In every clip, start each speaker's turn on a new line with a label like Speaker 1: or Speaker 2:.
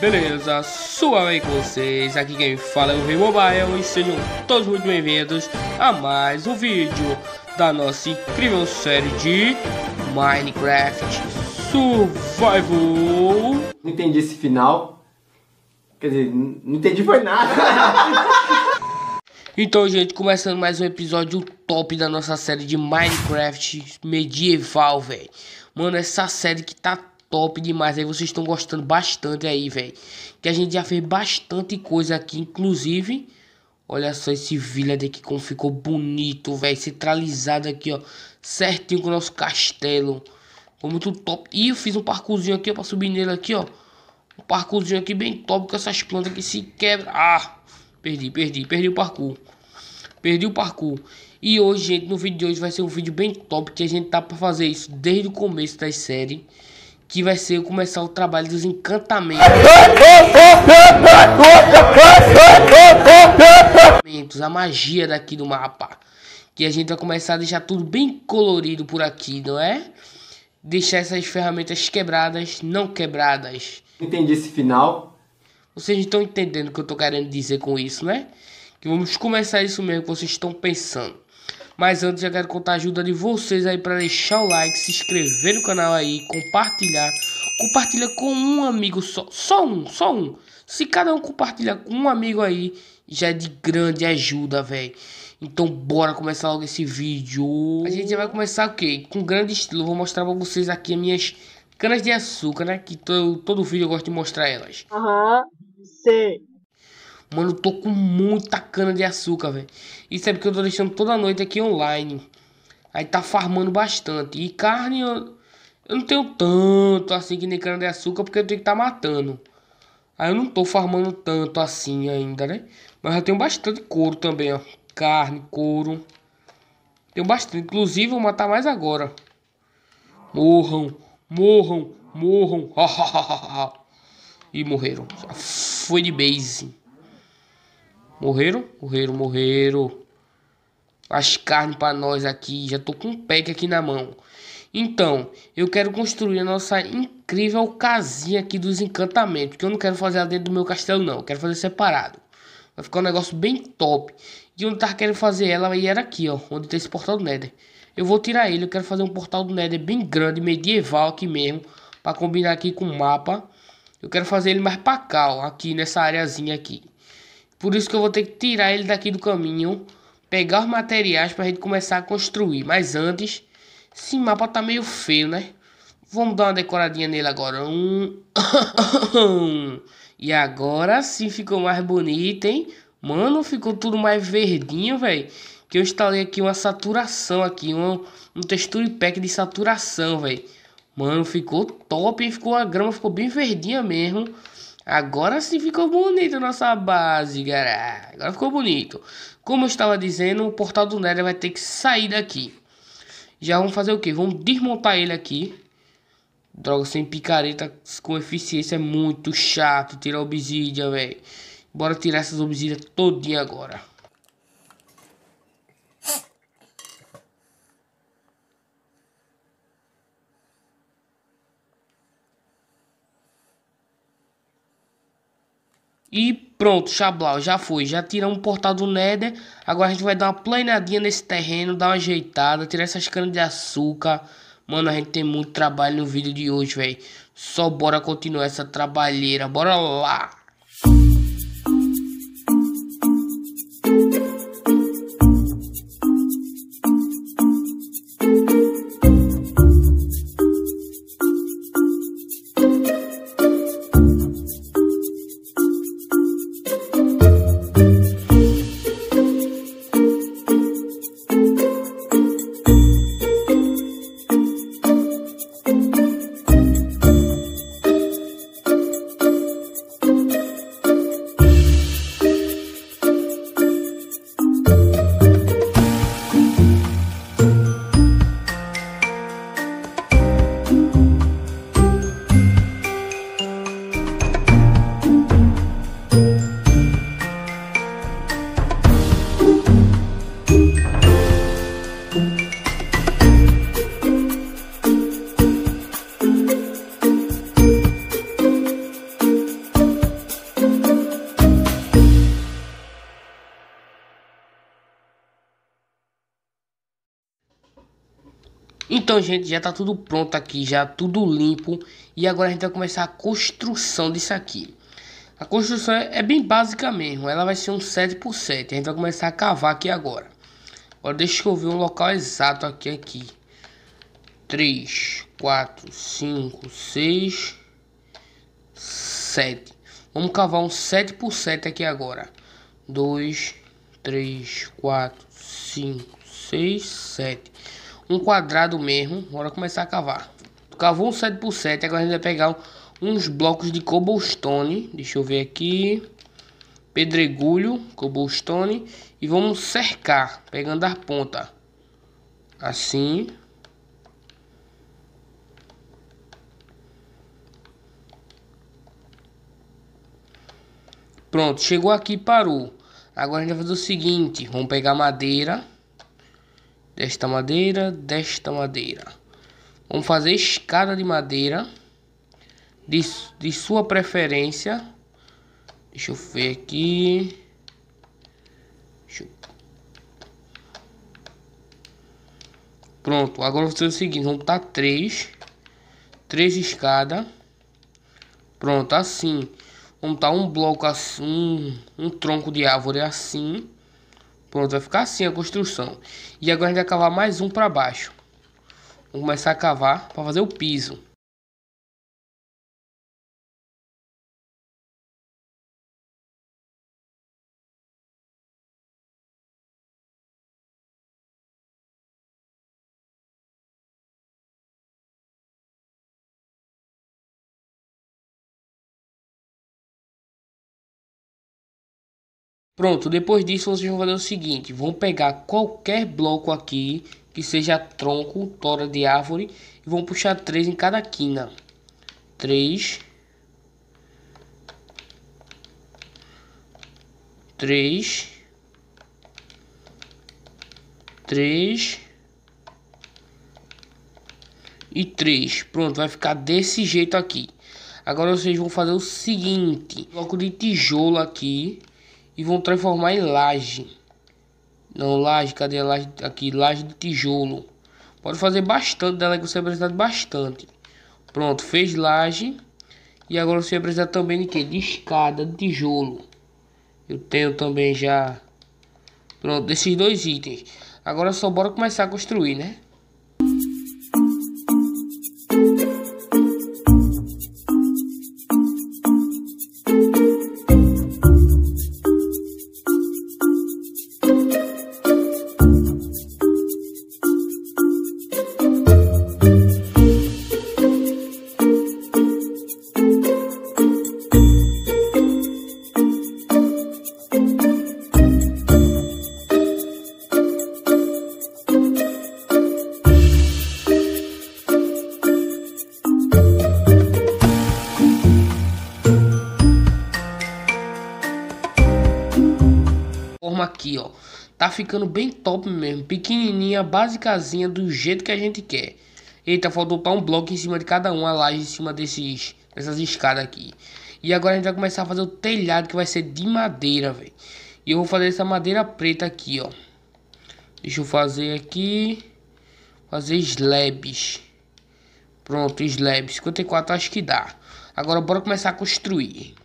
Speaker 1: beleza? Suave com vocês, aqui quem fala é o Rei Mobile e sejam todos muito bem-vindos a mais um vídeo da nossa incrível série de Minecraft Survival.
Speaker 2: Não entendi esse final. Quer dizer, não entendi foi nada.
Speaker 1: Então, gente, começando mais um episódio top da nossa série de Minecraft medieval, velho. Mano, essa série que tá top demais. Aí vocês estão gostando bastante aí, velho. Que a gente já fez bastante coisa aqui, inclusive. Olha só esse village aqui como ficou bonito, velho. Centralizado aqui, ó. Certinho com o nosso castelo. Ficou muito top. E eu fiz um parkourzinho aqui, ó, pra subir nele aqui, ó. Um parkourzinho aqui bem top com essas plantas que se quebram. Ah, perdi, perdi, perdi o parkour. Perdi o parkour. E hoje, gente, no vídeo de hoje vai ser um vídeo bem top. Que a gente tá pra fazer isso desde o começo da série que vai ser começar o trabalho dos encantamentos. a magia daqui do mapa. Que a gente vai começar a deixar tudo bem colorido por aqui, não é? Deixar essas ferramentas quebradas, não quebradas.
Speaker 2: Entendi esse final.
Speaker 1: Vocês estão entendendo o que eu tô querendo dizer com isso, né? Que vamos começar isso mesmo que vocês estão pensando. Mas antes eu quero contar a ajuda de vocês aí para deixar o like, se inscrever no canal aí, compartilhar. Compartilha com um amigo só, só um, só um. Se cada um compartilhar com um amigo aí, já é de grande ajuda, velho. Então bora começar logo esse vídeo. A gente já vai começar o quê? Com grande estilo. Vou mostrar para vocês aqui as minhas canas de açúcar, né? Que todo, todo vídeo eu gosto de mostrar elas.
Speaker 3: Aham, uhum, sei.
Speaker 1: Mano, eu tô com muita cana de açúcar, velho. Isso é porque eu tô deixando toda noite aqui online. Aí tá farmando bastante. E carne eu, eu não tenho tanto assim que nem cana de açúcar porque eu tenho que tá matando. Aí eu não tô farmando tanto assim ainda, né? Mas eu tenho bastante couro também, ó. Carne, couro. Tenho bastante. Inclusive, vou matar mais agora. Morram, morram, morram. e morreram. Foi de base. Morreram? Morreram, morreram. As carnes para nós aqui. Já tô com um pack aqui na mão. Então, eu quero construir a nossa incrível casinha aqui dos encantamentos. Que eu não quero fazer ela dentro do meu castelo, não. Eu quero fazer separado. Vai ficar um negócio bem top. E onde tava querendo fazer ela aí era aqui, ó. Onde tem esse portal do Nether. Eu vou tirar ele. Eu quero fazer um portal do Nether bem grande, medieval aqui mesmo. Para combinar aqui com o mapa. Eu quero fazer ele mais pra cá, ó. Aqui nessa areazinha aqui. Por isso que eu vou ter que tirar ele daqui do caminho, pegar os materiais para a gente começar a construir. Mas antes, esse mapa tá meio feio, né? Vamos dar uma decoradinha nele agora. Um... e agora sim ficou mais bonito, hein? Mano, ficou tudo mais verdinho, velho. Que eu instalei aqui uma saturação aqui, um, um texture pack de saturação, velho. Mano, ficou top, hein? Ficou a grama, ficou bem verdinha mesmo. Agora sim ficou bonita a nossa base, galera. Agora ficou bonito. Como eu estava dizendo, o portal do Nether vai ter que sair daqui. Já vamos fazer o que? Vamos desmontar ele aqui. Droga, sem picareta com eficiência é muito chato tirar obsidian, velho. Bora tirar essas obsidian todinha agora. E pronto, Xablau, já foi. Já tiramos o portal do Nether. Agora a gente vai dar uma planadinha nesse terreno, dar uma ajeitada, tirar essas canas de açúcar. Mano, a gente tem muito trabalho no vídeo de hoje, velho. Só bora continuar essa trabalheira. Bora lá. Então, gente, já tá tudo pronto aqui, já tudo limpo. E agora a gente vai começar a construção disso aqui. A construção é, é bem básica mesmo, ela vai ser um 7 por 7. A gente vai começar a cavar aqui agora. Agora deixa eu ver um local exato aqui, aqui. 3, 4, 5, 6, 7. Vamos cavar um 7 por 7 aqui agora. 2, 3, 4, 5, 6, 7 um quadrado mesmo. Bora começar a cavar. Cavou um 7 por 7 agora a gente vai pegar uns blocos de cobblestone. Deixa eu ver aqui. Pedregulho, cobblestone. E vamos cercar, pegando a ponta. Assim. Pronto, chegou aqui e parou. Agora a gente vai fazer o seguinte, vamos pegar madeira desta madeira, desta madeira. Vamos fazer escada de madeira de, de sua preferência. Deixa eu ver aqui. Eu... Pronto, agora vou fazer o seguinte, vamos botar três, três escadas. Pronto, assim. Vamos botar um bloco assim, um, um tronco de árvore assim. Pronto, vai ficar assim a construção. E agora a gente vai cavar mais um para baixo. Vamos começar a cavar para fazer o piso. Pronto, depois disso vocês vão fazer o seguinte, vão pegar qualquer bloco aqui que seja tronco, tora de árvore e vão puxar três em cada quina. Três. Três. Três. E três. Pronto, vai ficar desse jeito aqui. Agora vocês vão fazer o seguinte, bloco de tijolo aqui e vão transformar em laje. Não, laje, cadê a laje? Aqui, laje de tijolo. Pode fazer bastante dela que você vai precisar de bastante. Pronto, fez laje. E agora você vai precisar também de que? De escada de tijolo. Eu tenho também já. Pronto, desses dois itens. Agora só bora começar a construir, né? Ficando bem top mesmo. Pequenininha, basicazinha, do jeito que a gente quer. Eita, faltou para um bloco em cima de cada um, a laje em cima desses, dessas escadas aqui. E agora a gente vai começar a fazer o telhado que vai ser de madeira, velho. E eu vou fazer essa madeira preta aqui, ó. Deixa eu fazer aqui. Fazer slabs. Pronto, slabs. 54 acho que dá. Agora bora começar a construir.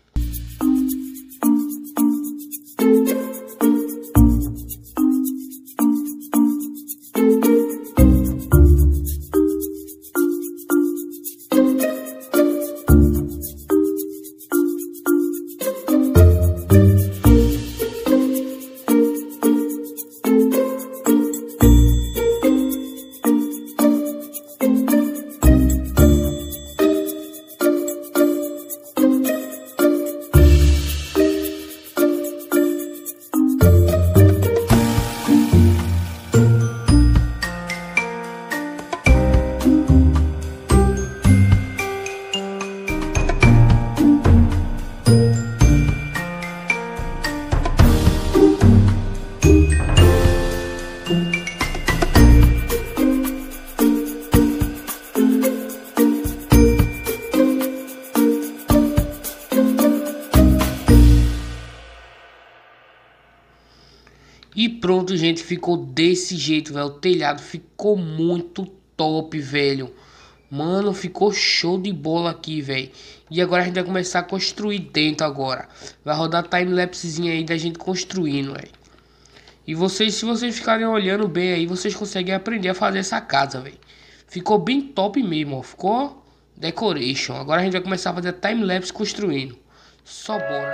Speaker 1: E pronto, gente, ficou desse jeito, velho. O telhado ficou muito top, velho. Mano, ficou show de bola aqui, velho. E agora a gente vai começar a construir dentro agora. Vai rodar time-lapsezinho aí da gente construindo, velho. E vocês, se vocês ficarem olhando bem aí, vocês conseguem aprender a fazer essa casa, velho. Ficou bem top mesmo, ó. Ficou decoration. Agora a gente vai começar a fazer time-lapse construindo. Só bora.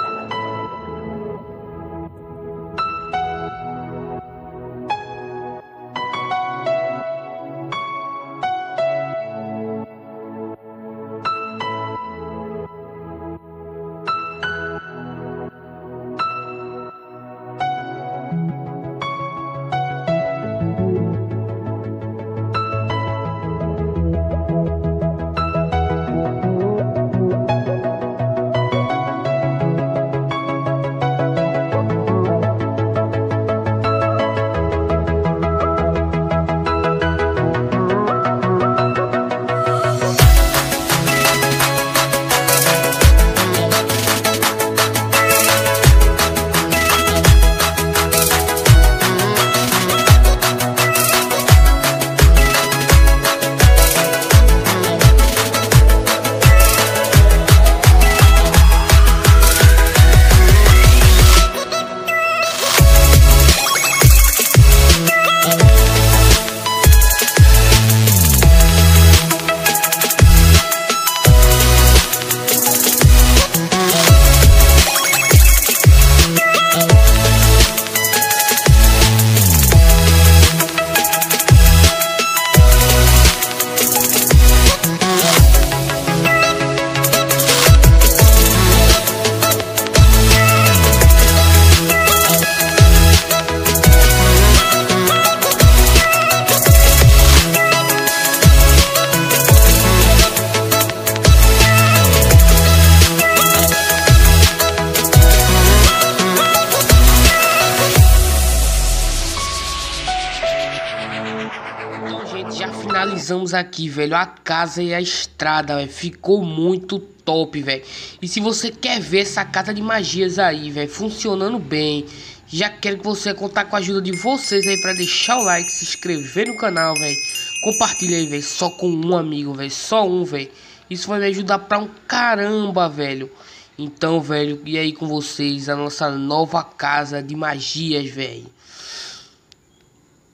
Speaker 1: finalizamos aqui, velho, a casa e a estrada, velho. Ficou muito top, velho. E se você quer ver essa casa de magias aí, velho, funcionando bem, já quero que você contar com a ajuda de vocês aí para deixar o like, se inscrever no canal, velho. Compartilha aí, velho, só com um amigo, velho, só um, velho. Isso vai me ajudar pra um caramba, velho. Então, velho, e aí com vocês a nossa nova casa de magias, velho.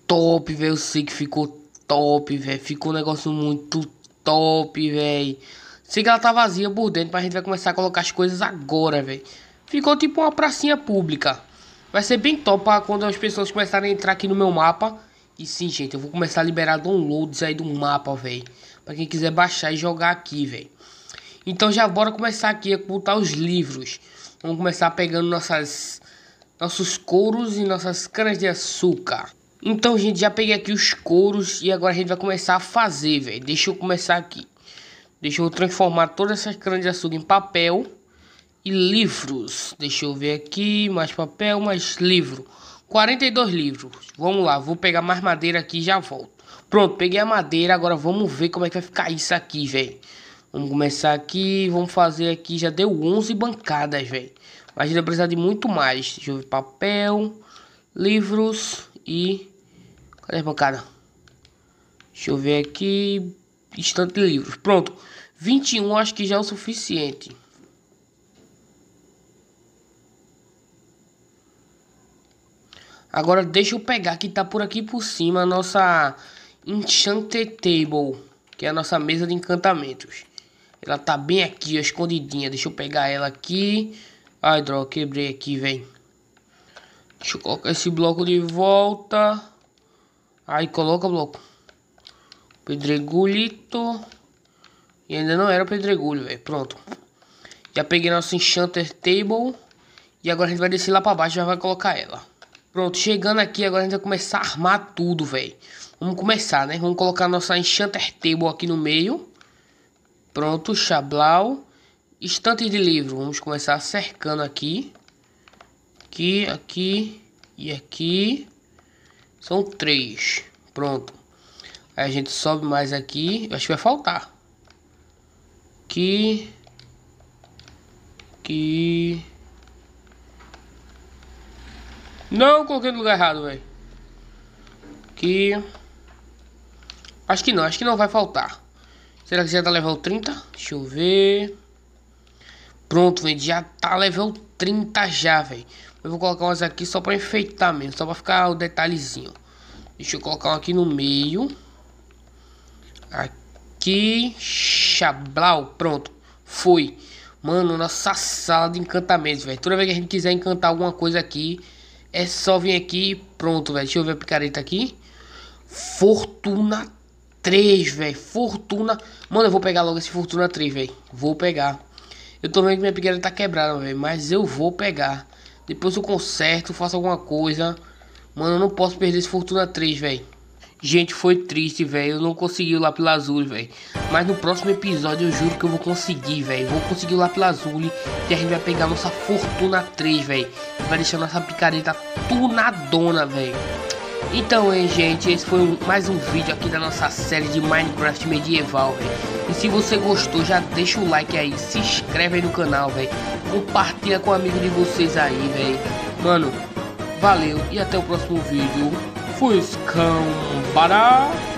Speaker 1: Top, velho. Eu sei que ficou top, velho. Ficou um negócio muito top, velho. Sei que ela tá vazia por dentro, mas a gente vai começar a colocar as coisas agora, velho. Ficou tipo uma pracinha pública. Vai ser bem top pra quando as pessoas começarem a entrar aqui no meu mapa. E sim, gente, eu vou começar a liberar downloads aí do mapa, velho. Pra quem quiser baixar e jogar aqui, velho. Então já bora começar aqui a botar os livros. Vamos começar pegando nossas, nossos couros e nossas canas de açúcar. Então, gente, já peguei aqui os couros e agora a gente vai começar a fazer, velho. Deixa eu começar aqui. Deixa eu transformar todas essas canas de açúcar em papel e livros. Deixa eu ver aqui, mais papel, mais livro. 42 livros. Vamos lá, vou pegar mais madeira aqui e já volto. Pronto, peguei a madeira, agora vamos ver como é que vai ficar isso aqui, velho. Vamos começar aqui, vamos fazer aqui, já deu 11 bancadas, velho. Mas a gente vai precisar de muito mais. Deixa eu ver, papel, livros e... Cadê a bancada? Deixa eu ver aqui, estante de livros. Pronto. 21 acho que já é o suficiente. Agora deixa eu pegar que tá por aqui por cima a nossa Enchanted Table, que é a nossa mesa de encantamentos. Ela tá bem aqui, escondidinha. Deixa eu pegar ela aqui. Ai, droga, quebrei aqui, velho. Deixa eu colocar esse bloco de volta. Aí, coloca bloco. Pedregulhito. E ainda não era pedregulho, velho. Pronto. Já peguei nosso Enchanter Table. E agora a gente vai descer lá pra baixo e já vai colocar ela. Pronto, chegando aqui, agora a gente vai começar a armar tudo, velho. Vamos começar, né? Vamos colocar nossa Enchanter Table aqui no meio. Pronto, Chablau. Estante de livro. Vamos começar cercando aqui. Aqui, aqui e aqui. São três. Pronto. Aí a gente sobe mais aqui. Acho que vai faltar. Aqui. Aqui. Não, coloquei no lugar errado, velho. Aqui. Acho que não, acho que não vai faltar. Será que já tá level 30? Deixa eu ver. Pronto, velho. Já tá level 30 já, velho. Eu vou colocar umas aqui só pra enfeitar mesmo. Só pra ficar o detalhezinho. Deixa eu colocar um aqui no meio. Aqui. Chablau. Pronto. Foi. Mano, nossa sala de encantamentos, velho. Toda vez que a gente quiser encantar alguma coisa aqui, é só vir aqui pronto, velho. Deixa eu ver a picareta aqui. Fortuna 3, velho. Fortuna. Mano, eu vou pegar logo esse Fortuna 3, velho. Vou pegar. Eu tô vendo que minha picareta tá quebrada, velho. Mas eu vou pegar. Depois eu conserto, faço alguma coisa. Mano, eu não posso perder esse Fortuna 3, velho. Gente, foi triste, velho. Eu não consegui o Lápis Lazuli, velho. Mas no próximo episódio eu juro que eu vou conseguir, velho. Vou conseguir o Lápis Lazuli. E a gente vai pegar nossa Fortuna 3, velho. Vai deixar nossa picareta tunadona, velho. Então, hein, gente. Esse foi mais um vídeo aqui da nossa série de Minecraft medieval. E se você gostou, já deixa o like aí. Se inscreve aí no canal, velho. Compartilha com um amigo de vocês aí, velho. Mano, valeu. E até o próximo vídeo. Fuscão. Para!